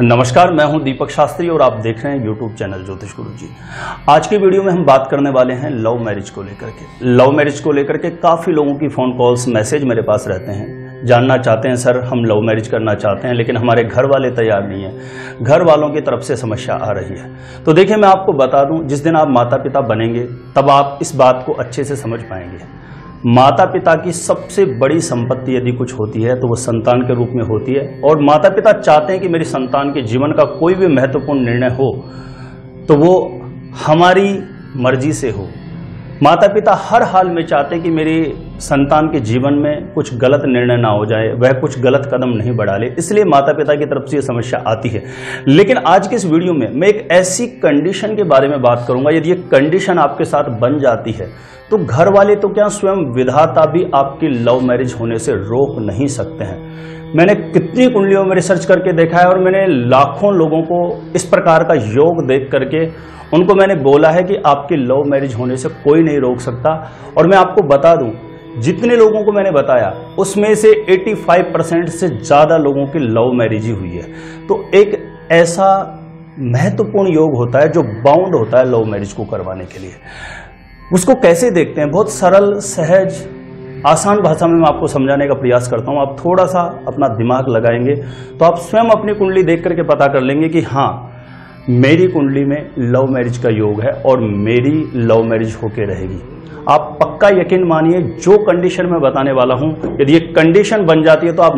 नमस्कार, मैं हूँ दीपक शास्त्री और आप देख रहे हैं यूट्यूब चैनल ज्योतिष गुरु जी आज के वीडियो में हम बात करने वाले हैं लव मैरिज को लेकर के। लव मैरिज को लेकर के काफ़ी लोगों की फ़ोन कॉल्स, मैसेज मेरे पास रहते हैं। जानना चाहते हैं, सर, हम लव मैरिज करना चाहते हैं, लेकिन हमारे घर वाले तैयार नहीं है। घर वालों की तरफ़ से समस्या आ रही है। तो देखिए, मैं आपको बता दूँ, जिस दिन आप माता पिता बनेंगे, तब आप इस बात को अच्छे से समझ पाएँगे। माता पिता की सबसे बड़ी संपत्ति यदि कुछ होती है तो वो संतान के रूप में होती है। और माता पिता चाहते हैं कि मेरी संतान के जीवन का कोई भी महत्वपूर्ण निर्णय हो तो वो हमारी मर्ज़ी से हो। माता पिता हर हाल में चाहते हैं कि मेरी संतान के जीवन में कुछ गलत निर्णय ना हो जाए, वह कुछ गलत कदम नहीं बढ़ा ले इसलिए माता पिता की तरफ़ से यह समस्या आती है। लेकिन आज के इस वीडियो में मैं एक ऐसी कंडीशन के बारे में बात करूँगा, यदि ये कंडीशन आपके साथ बन जाती है तो घर वाले तो क्या स्वयं विधाता भी आपकी लव मैरिज होने से रोक नहीं सकते हैं। मैंने कितनी कुंडलियों में रिसर्च करके देखा है और मैंने लाखों लोगों को इस प्रकार का योग देख करके उनको मैंने बोला है कि आपकी लव मैरिज होने से कोई नहीं रोक सकता। और मैं आपको बता दूँ जितने लोगों को मैंने बताया, उसमें से 85 परसेंट से ज़्यादा लोगों की लव मैरिज ही हुई है। तो एक ऐसा महत्वपूर्ण योग होता है जो बाउंड होता है लव मैरिज को करवाने के लिए। उसको कैसे देखते हैं? बहुत सरल, सहज, आसान भाषा में मैं आपको समझाने का प्रयास करता हूँ। आप थोड़ा सा अपना दिमाग लगाएँगे तो आप स्वयं अपनी कुंडली देख करके पता कर लेंगे कि हाँ मेरी कुंडली में लव मैरिज का योग है और मेरी लव मैरिज होके रहेगी। आप पक्का यकीन मानिए, जो कंडीशन मैं बताने वाला हूँ, यदि ये कंडीशन बन जाती है तो आप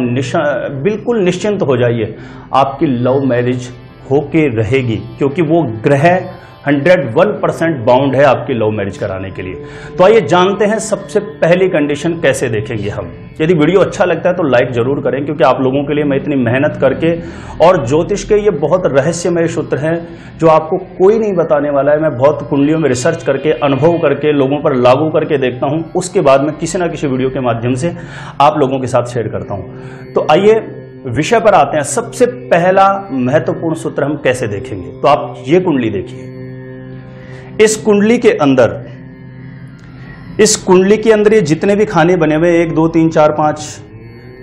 बिल्कुल निश्चिंत हो जाइए। आपकी लव मैरिज होके रहेगी, क्योंकि वो ग्रह 101 परसेंट बाउंड है आपकी लव मैरिज कराने के लिए। तो आइए जानते हैं सबसे पहली कंडीशन कैसे देखेंगे हम। यदि वीडियो अच्छा लगता है तो लाइक ज़रूर करें, क्योंकि आप लोगों के लिए मैं इतनी मेहनत करके और ज्योतिष के ये बहुत रहस्यमय सूत्र हैं, जो आपको कोई नहीं बताने वाला है। मैं बहुत कुंडलियों में रिसर्च करके, अनुभव करके, लोगों पर लागू करके देखता हूँ। उसके बाद में किसी ना किसी वीडियो के माध्यम से आप लोगों के साथ शेयर करता हूँ। तो आइए विषय पर आते हैं। सबसे पहला महत्वपूर्ण सूत्र हम कैसे देखेंगे? तो आप ये कुंडली देखिए। इस कुंडली के अंदर, इस कुंडली के अंदर ये जितने भी खाने बने हुए एक, दो, तीन, चार, पाँच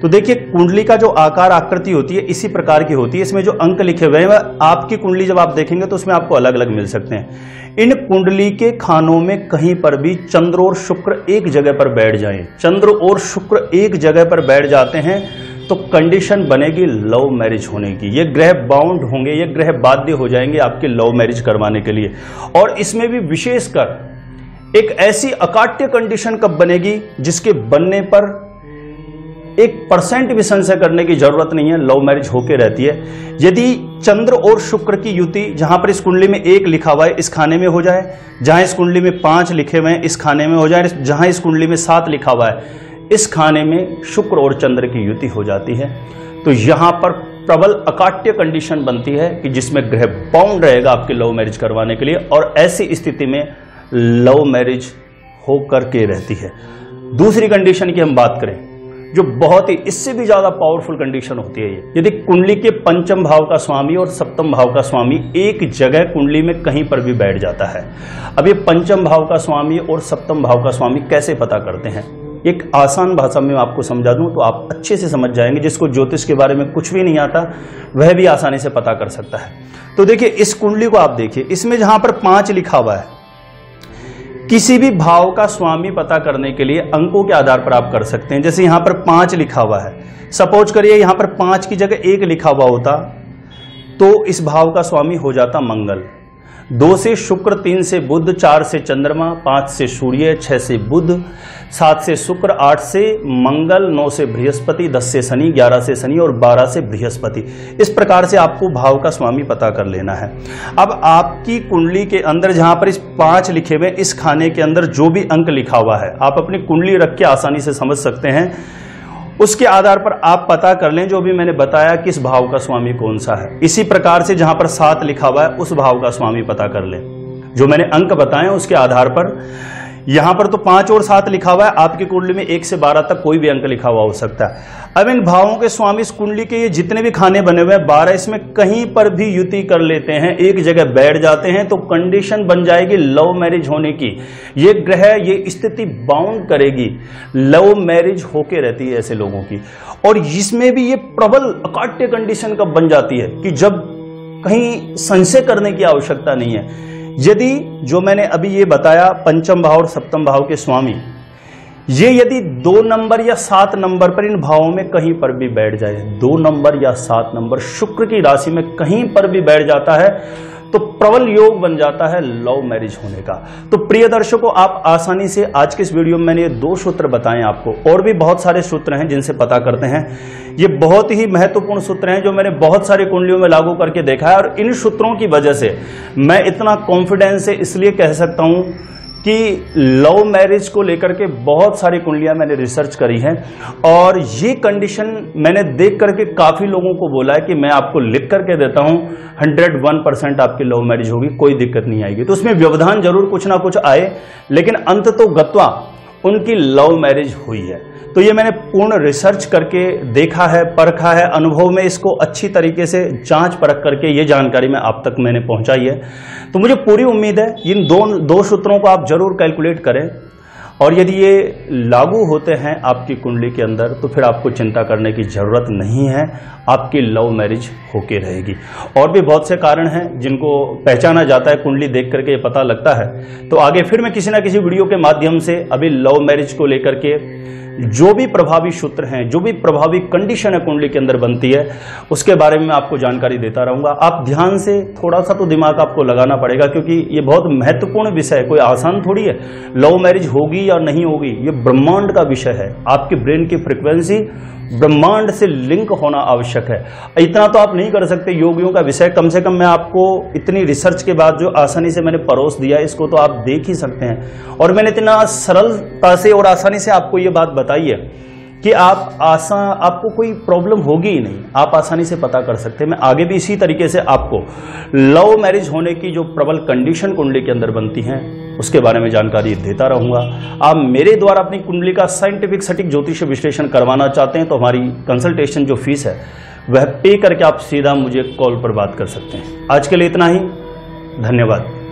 तो देखिए कुंडली का जो आकार आकृति होती है, इसी प्रकार की होती है। इसमें जो अंक लिखे हुए हैं आपकी कुंडली जब आप देखेंगे तो उसमें आपको अलग अलग मिल सकते हैं। इन कुंडली के खानों में कहीं पर भी चंद्र और शुक्र एक जगह पर बैठ जाएँ। चंद्र और शुक्र एक जगह पर बैठ जाते हैं तो कंडीशन बनेगी लव मैरिज होने की। ये ग्रह बाउंड होंगे, ये ग्रह बाध्य हो जाएँगे आपके लव मैरिज करवाने के लिए। और इसमें भी विशेषकर एक ऐसी अकाट्य कंडीशन कब बनेगी जिसके बनने पर एक परसेंट भी संशय करने की ज़रूरत नहीं है लव मैरिज होके रहती है। यदि चंद्र और शुक्र की युति जहाँ पर इस कुंडली में एक लिखा हुआ है, इस खाने में हो जाए, जहाँ इस कुंडली में पाँच लिखे हुए हैं, इस खाने में हो जाए, जहाँ इस कुंडली में सात लिखा हुआ है इस खाने में शुक्र और चंद्र की युति हो जाती है। तो यहाँ पर प्रबल अकाट्य कंडीशन बनती है कि जिसमें ग्रह बाउंड रहेगा आपकी लव मैरिज करवाने के लिए और ऐसी स्थिति में लव मैरिज हो करके रहती है। दूसरी कंडीशन की हम बात करें, जो बहुत ही, इससे भी ज़्यादा पावरफुल कंडीशन होती है ये। यदि कुंडली के पंचम भाव का स्वामी और सप्तम भाव का स्वामी एक जगह कुंडली में कहीं पर भी बैठ जाता है, अब ये पंचम भाव का स्वामी और सप्तम भाव का स्वामी कैसे पता करते हैं? एक आसान भाषा में आपको समझा दूँ तो आप अच्छे से समझ जाएँगे, जिसको ज्योतिष के बारे में कुछ भी नहीं आता, वह भी आसानी से पता कर सकता है। तो देखिए, इस कुंडली को आप देखिए, इसमें जहाँ पर पाँच लिखा हुआ है, किसी भी भाव का स्वामी पता करने के लिए अंकों के आधार पर आप कर सकते हैं। जैसे यहाँ पर पाँच लिखा हुआ है, सपोज़ करिए यहाँ पर पाँच की जगह एक लिखा हुआ होता तो इस भाव का स्वामी हो जाता मंगल। दो से शुक्र, तीन से बुध, चार से चंद्रमा, पाँच से सूर्य, छह से बुध, सात से शुक्र, आठ से मंगल, नौ से बृहस्पति, दस से शनि, ग्यारह से शनि और बारह से बृहस्पति। इस प्रकार से आपको भाव का स्वामी पता कर लेना है। अब आपकी कुंडली के अंदर जहाँ पर इस पाँच लिखे हुए इस खाने के अंदर जो भी अंक लिखा हुआ है, आप अपनी कुंडली रख के आसानी से समझ सकते हैं। उसके आधार पर आप पता कर लें जो भी मैंने बताया किस भाव का स्वामी कौन सा है। इसी प्रकार से जहाँ पर सात लिखा हुआ है, उस भाव का स्वामी पता कर लें। जो मैंने अंक बताए उसके आधार पर यहाँ पर तो पाँच और सात लिखा हुआ है, आपकी कुंडली में एक से बारह तक कोई भी अंक लिखा हुआ हो सकता है। अब इन भावों के स्वामी इस कुंडली के ये जितने भी खाने बने हुए हैं, बारह इसमें कहीं पर भी युति कर लेते हैं, एक जगह बैठ जाते हैं तो कंडीशन बन जाएगी लव मैरिज होने की। ये ग्रह, ये स्थिति बाउंड करेगी। लव मैरिज होके रहती है ऐसे लोगों की। और इसमें भी ये प्रबल अकाट्य कंडीशन कब बन जाती है कि जब कहीं संशय करने की आवश्यकता नहीं है यदि जो मैंने अभी ये बताया पंचम भाव और सप्तम भाव के स्वामी, ये यदि दो नंबर या सात नंबर पर इन भावों में कहीं पर भी बैठ जाए, दो नंबर या सात नंबर, शुक्र की राशि में कहीं पर भी बैठ जाता है तो प्रबल योग बन जाता है लव मैरिज होने का। तो प्रिय दर्शकों, आप आसानी से आज के इस वीडियो में मैंने दो सूत्र बताए आपको। और भी बहुत सारे सूत्र हैं जिनसे पता करते हैं। ये बहुत ही महत्वपूर्ण सूत्र हैं जो मैंने बहुत सारी कुंडलियों में लागू करके देखा है। और इन सूत्रों की वजह से मैं इतना कॉन्फिडेंस से इसलिए कह सकता हूँ कि लव मैरिज को लेकर के बहुत सारी कुंडलियाँ मैंने रिसर्च करी हैं और ये कंडीशन मैंने देख करके काफ़ी लोगों को बोला है कि मैं आपको लिख करके देता हूँ 101 परसेंट आपकी लव मैरिज होगी, कोई दिक्कत नहीं आएगी। तो उसमें व्यवधान ज़रूर कुछ ना कुछ आए, लेकिन अंत तो गत्वा उनकी लव मैरिज हुई है। तो ये मैंने पूर्ण रिसर्च करके देखा है, परखा है, अनुभव में इसको अच्छी तरीके से जाँच परख करके ये जानकारी मैं आप तक मैंने पहुंचाई है। तो मुझे पूरी उम्मीद है, इन दो दो सूत्रों को आप ज़रूर कैलकुलेट करें। और यदि ये लागू होते हैं आपकी कुंडली के अंदर तो फिर आपको चिंता करने की ज़रूरत नहीं है, आपकी लव मैरिज होके रहेगी। और भी बहुत से कारण हैं जिनको पहचाना जाता है, कुंडली देख करके ये पता लगता है। तो आगे फिर मैं किसी ना किसी वीडियो के माध्यम से अभी लव मैरिज को लेकर के जो भी प्रभावी सूत्र हैं, जो भी प्रभावी कंडीशन है कुंडली के अंदर बनती है, उसके बारे में मैं आपको जानकारी देता रहूँगा। आप ध्यान से थोड़ा सा तो दिमाग आपको लगाना पड़ेगा, क्योंकि ये बहुत महत्वपूर्ण विषय है। कोई आसान थोड़ी है। लव मैरिज होगी या नहीं होगी, ये ब्रह्मांड का विषय है। आपके ब्रेन की फ्रिक्वेंसी ब्रह्मांड से लिंक होना आवश्यक है। इतना तो आप नहीं कर सकते, योगियों का विषय। कम से कम मैं आपको इतनी रिसर्च के बाद जो आसानी से मैंने परोस दिया इसको तो आप देख ही सकते हैं। और मैंने इतना सरलता से और आसानी से आपको ये बात बताई है कि आप आसान आपको कोई प्रॉब्लम होगी ही नहीं। आप आसानी से पता कर सकते हैं। मैं आगे भी इसी तरीके से आपको लव मैरिज होने की जो प्रबल कंडीशन कुंडली के अंदर बनती हैं उसके बारे में जानकारी देता रहूँगा। आप मेरे द्वारा अपनी कुंडली का साइंटिफिक सटीक ज्योतिष विश्लेषण करवाना चाहते हैं तो हमारी कंसल्टेशन जो फ़ीस है, वह पे करके आप सीधा मुझे कॉल पर बात कर सकते हैं। आज के लिए इतना ही। धन्यवाद।